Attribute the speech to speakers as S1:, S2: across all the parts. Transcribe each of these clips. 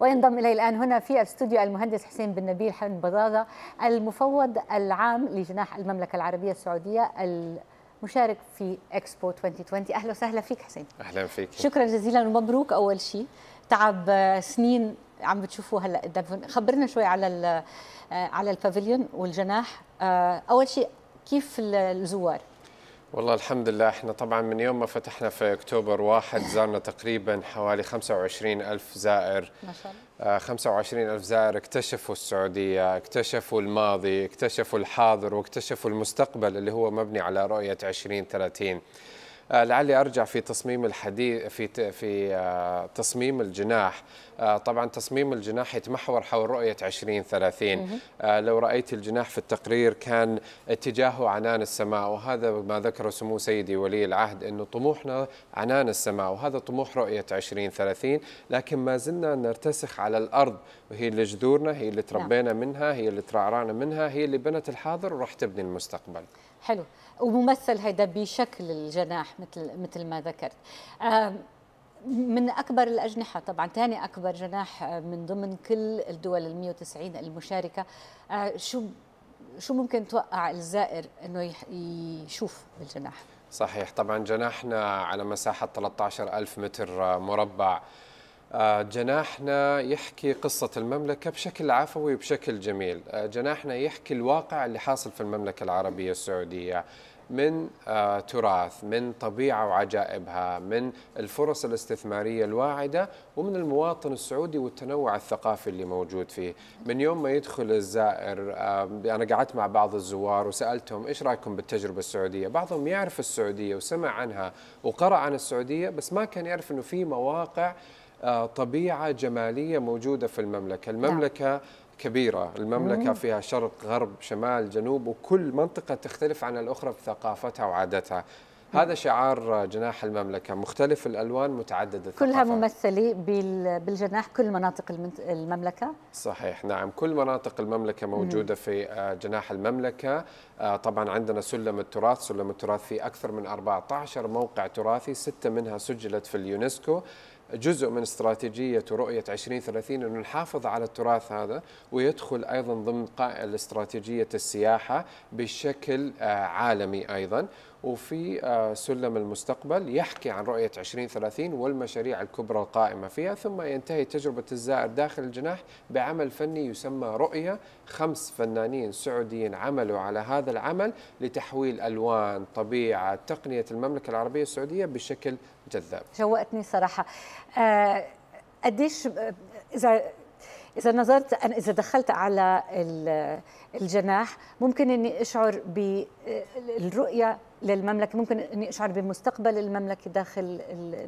S1: وينضم إلي الآن هنا في الاستوديو المهندس حسين بن نبيل حمد بضاضة المفوض العام لجناح المملكة العربية السعودية المشارك في اكسبو 2020 أهلا وسهلا فيك حسين.
S2: أهلا فيك.
S1: شكرا جزيلا ومبروك أول شيء تعب سنين عم بتشوفوه هلأ قدامكم خبرنا شوي على على ال pavilion والجناح. أول شيء كيف الزوار؟
S2: والله الحمد لله إحنا طبعا من يوم ما فتحنا في أكتوبر واحد زارنا تقريبا حوالي 25 ألف زائر.
S1: ما شاء الله.
S2: 25 ألف زائر اكتشفوا السعودية اكتشفوا الماضي اكتشفوا الحاضر واكتشفوا المستقبل اللي هو مبني على رؤية 2030 لعلي أرجع في تصميم الحديث في في تصميم الجناح. طبعا تصميم الجناح يتمحور حول رؤية 2030 لو رأيت الجناح في التقرير كان اتجاهه عنان السماء وهذا ما ذكره سمو سيدي ولي العهد إنه طموحنا عنان السماء وهذا طموح رؤية 2030 لكن ما زلنا نرتسخ على الأرض وهي اللي جذورنا هي اللي تربينا منها هي اللي ترعرعنا منها هي اللي بنت الحاضر وراح تبني المستقبل.
S1: حلو. وممثل هيدا بشكل الجناح مثل مثل ما ذكرت. من أكبر الأجنحة طبعا ثاني أكبر جناح من ضمن كل الدول ال 190 المشاركة. شو شو ممكن توقع الزائر إنه يشوف بالجناح
S2: صحيح طبعا جناحنا على مساحة 13000 متر مربع. جناحنا يحكي قصة المملكة بشكل عفوي وبشكل جميل. جناحنا يحكي الواقع اللي حاصل في المملكة العربية السعودية. من تراث من طبيعة وعجائبها من الفرص الاستثمارية الواعدة ومن المواطن السعودي والتنوع الثقافي اللي موجود فيه. من يوم ما يدخل الزائر أنا قعدت مع بعض الزوار وسألتهم إيش رأيكم بالتجربة السعودية؟ بعضهم يعرف السعودية وسمع عنها وقرأ عن السعودية بس ما كان يعرف أنه في مواقع طبيعة جمالية موجودة في المملكة. المملكة كبيرة. المملكة فيها شرق غرب شمال جنوب وكل منطقة تختلف عن الأخرى بثقافتها وعاداتها. هذا شعار جناح المملكة. مختلف الألوان متعدد الثقافات.
S1: كلها ممثلة بالجناح. كل مناطق المملكة.
S2: صحيح نعم. كل مناطق المملكة موجودة في جناح المملكة. طبعا عندنا سلم التراث. سلم التراث فيه أكثر من 14 موقع تراثي ستة منها سجلت في اليونسكو. جزء من استراتيجية رؤية 2030 أنه نحافظ على التراث هذا ويدخل أيضا ضمن استراتيجية السياحة بشكل عالمي أيضا. وفي سلم المستقبل يحكي عن رؤية 2030 والمشاريع الكبرى القائمة فيها ثم ينتهي تجربة الزائر داخل الجناح بعمل فني يسمى رؤية. خمس فنانين سعوديين عملوا على هذا العمل لتحويل ألوان طبيعة تقنية المملكة العربية السعودية بشكل جذاب.
S1: شوقتني صراحة. قديش إذا إذا نظرت أنا إذا دخلت على الجناح ممكن إني أشعر بالرؤية للمملكة. ممكن إني أشعر بمستقبل المملكة داخل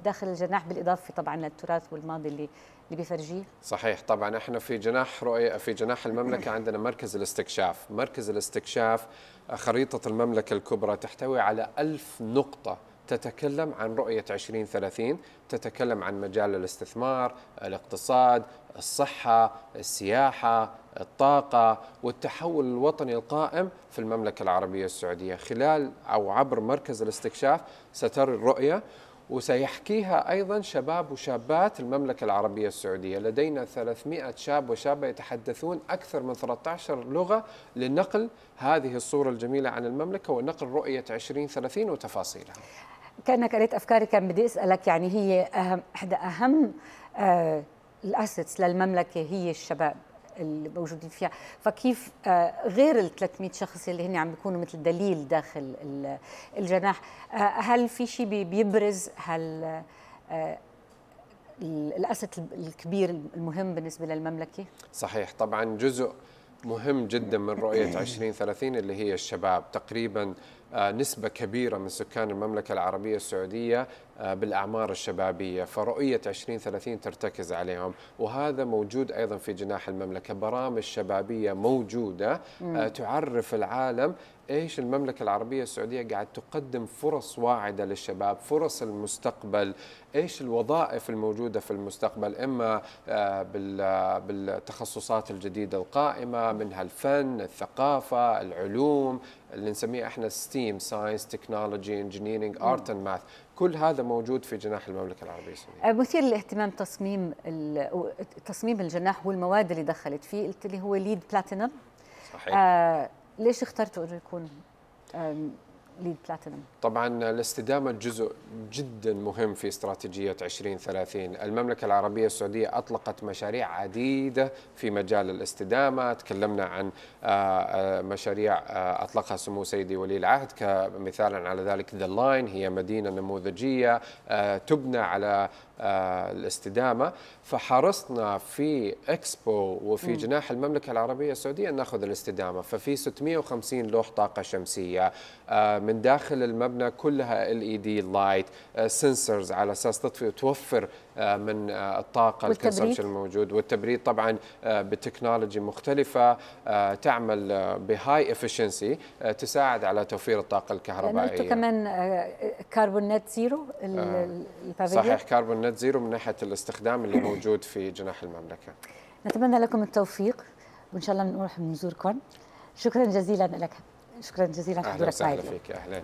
S1: داخل الجناح بالإضافة طبعا للتراث والماضي اللي اللي بيفرجيه
S2: صحيح. طبعا إحنا في جناح رؤية في جناح المملكة عندنا مركز الاستكشاف. مركز الاستكشاف خريطة المملكة الكبرى تحتوي على ألف نقطة تتكلم عن رؤية 2030 تتكلم عن مجال الاستثمار الاقتصاد الصحة السياحة الطاقة والتحول الوطني القائم في المملكة العربية السعودية. خلال أو عبر مركز الاستكشاف سترى الرؤية وسيحكيها أيضا شباب وشابات المملكة العربية السعودية. لدينا 300 شاب وشابة يتحدثون أكثر من 13 لغة لنقل هذه الصورة الجميلة عن المملكة ونقل رؤية 2030 وتفاصيلها.
S1: كأنك قريت أفكاري كان بدي أسألك يعني هي أهم إحدى أهم آه الأسيتس للمملكة هي الشباب. اللي موجودين فيها. فكيف آه غير ال 300 شخص اللي هن عم بيكونوا مثل دليل داخل الجناح آه هل في شيء بيبرز هل آه الاسد الكبير المهم بالنسبة للمملكة؟
S2: صحيح. طبعا جزء مهم جدا من رؤية 2030 اللي هي الشباب. تقريبا نسبة كبيرة من سكان المملكة العربية السعودية بالأعمار الشبابية فرؤية 2030 ترتكز عليهم. وهذا موجود أيضا في جناح المملكة. برامج شبابية موجودة تعرف العالم إيش المملكة العربية السعودية قاعد تقدم فرص واعدة للشباب، فرص المستقبل، إيش الوظائف الموجودة في المستقبل إما بالتخصصات الجديدة القائمة منها الفن، الثقافة، العلوم اللي نسميه إحنا STEAM science technology engineering art and math كل هذا موجود في جناح المملكة العربية السعودية.
S1: مثير للاهتمام تصميم تصميم الجناح والمواد اللي دخلت فيه قلت لي هو LEED Platinum
S2: صحيح.
S1: آه ليش اخترتوا إنه يكون ليد بلاتينم
S2: طبعا الاستدامة جزء جدا مهم في استراتيجية 2030 المملكة العربية السعودية أطلقت مشاريع عديدة في مجال الاستدامة. تكلمنا عن آه، آه، مشاريع آه، أطلقها سمو سيدي ولي العهد كمثالا على ذلك The Line هي مدينة نموذجية تبنى على الاستدامة. فحرصنا في إكسبو وفي جناح المملكة العربية السعودية أن نأخذ الاستدامة. ففي 650 لوح طاقة شمسية من داخل المبنى كلها LED light sensors على أساس تطفي وتوفر آه، من آه، الطاقة؟
S1: ال
S2: consumption الموجود. والتبريد طبعا آه، ب technology مختلفة تعمل ب high efficiency تساعد على توفير
S1: الطاقة
S2: الكهربائية.
S1: أنتم كمان carbon net zero
S2: صحيح Carbon net zero من ناحية الاستخدام اللي موجود في جناح المملكة.
S1: نتمنى لكم التوفيق وإن شاء الله بنروح بنزوركم. شكرا جزيلا لك. شكرا جزيلا أهلا
S2: وسهلا
S1: معي اليوم.
S2: فيك أهلا